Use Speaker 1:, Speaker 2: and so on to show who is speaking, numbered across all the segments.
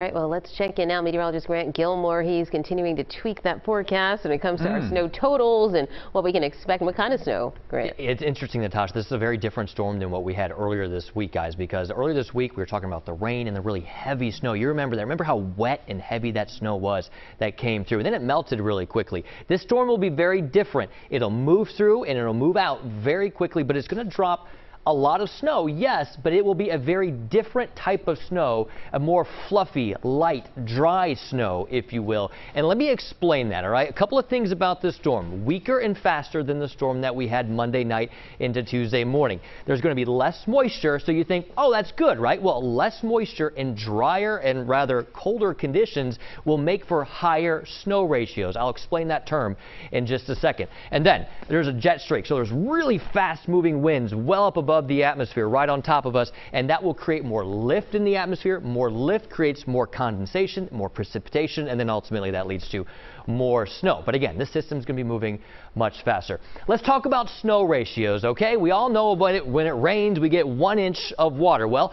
Speaker 1: All right, well, let's check in now. Meteorologist Grant Gilmore, he's continuing to tweak that forecast when it comes to mm. our hmm. snow totals and what we can expect and what kind of snow, Grant.
Speaker 2: It's interesting, Natasha. This is a very different storm than what we had earlier this week, guys, because earlier this week we were talking about the rain and the really heavy snow. You remember that. Remember how wet and heavy that snow was that came through. And then it melted really quickly. This storm will be very different. It'll move through and it'll move out very quickly, but it's going to drop a lot of snow, yes, but it will be a very different type of snow, a more fluffy, light, dry snow, if you will. And let me explain that, all right? A couple of things about this storm. Weaker and faster than the storm that we had Monday night into Tuesday morning. There's going to be less moisture, so you think, oh, that's good, right? Well, less moisture and drier and rather colder conditions will make for higher snow ratios. I'll explain that term in just a second. And then there's a jet streak, so there's really fast moving winds well up above above the atmosphere, right on top of us, and that will create more lift in the atmosphere. More lift creates more condensation, more precipitation, and then ultimately that leads to more snow. But again, this system is going to be moving much faster. Let's talk about snow ratios, okay? We all know when it, when it rains, we get one inch of water. Well,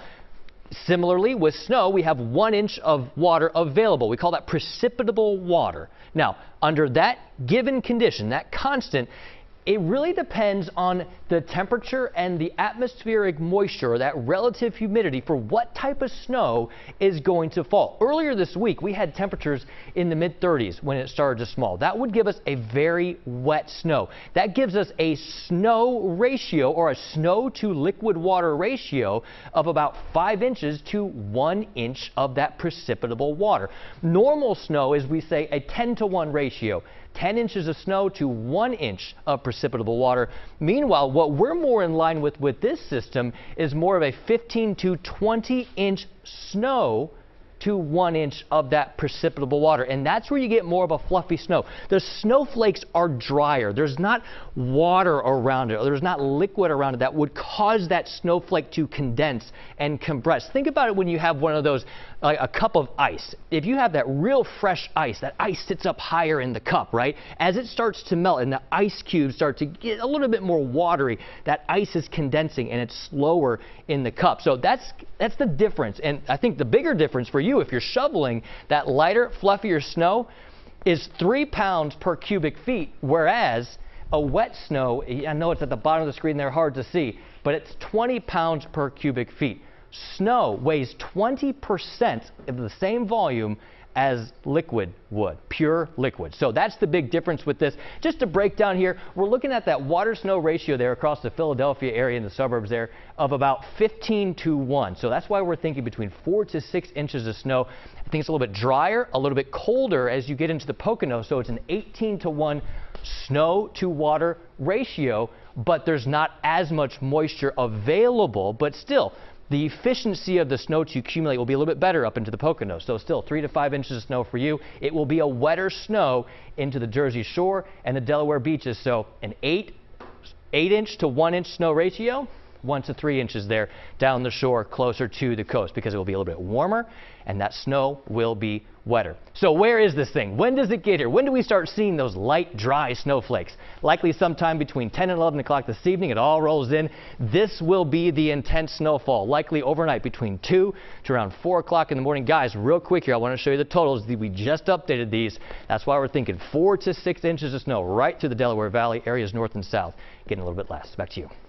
Speaker 2: Similarly, with snow, we have one inch of water available. We call that precipitable water. Now, under that given condition, that constant, it really depends on the temperature and the atmospheric moisture, that relative humidity, for what type of snow is going to fall. Earlier this week, we had temperatures in the mid 30s when it started to small. That would give us a very wet snow. That gives us a snow ratio or a snow to liquid water ratio of about 5 inches to 1 inch of that precipitable water. Normal snow is, we say, a 10 to 1 ratio. 10 inches of snow to 1 inch of precipitable water. Meanwhile, what we're more in line with with this system is more of a 15 to 20 inch snow to one inch of that precipitable water. And that's where you get more of a fluffy snow. The snowflakes are drier. There's not water around it, or there's not liquid around it that would cause that snowflake to condense and compress. Think about it when you have one of those, like a cup of ice. If you have that real fresh ice, that ice sits up higher in the cup, right? As it starts to melt and the ice cubes start to get a little bit more watery, that ice is condensing and it's slower in the cup. So that's, that's the difference. And I think the bigger difference for you if you're shoveling that lighter, fluffier snow, is three pounds per cubic feet, whereas a wet snow, I know it's at the bottom of the screen, they're hard to see, but it's 20 pounds per cubic feet. Snow weighs 20% of the same volume as liquid would, pure liquid. So that's the big difference with this. Just to break down here, we're looking at that water-snow ratio there across the Philadelphia area and the suburbs there of about 15 to 1. So that's why we're thinking between 4 to 6 inches of snow. I think it's a little bit drier, a little bit colder as you get into the Pocono, so it's an 18 to 1 snow to water ratio, but there's not as much moisture available, but still the efficiency of the snow to accumulate will be a little bit better up into the Poconos. So still three to five inches of snow for you. It will be a wetter snow into the Jersey Shore and the Delaware beaches. So an eight, eight inch to one inch snow ratio one to three inches there down the shore closer to the coast because it will be a little bit warmer and that snow will be wetter. So where is this thing? When does it get here? When do we start seeing those light, dry snowflakes? Likely sometime between 10 and 11 o'clock this evening. It all rolls in. This will be the intense snowfall, likely overnight between 2 to around 4 o'clock in the morning. Guys, real quick here, I want to show you the totals. We just updated these. That's why we're thinking 4 to 6 inches of snow right through the Delaware Valley areas north and south. Getting a little bit less. Back to you.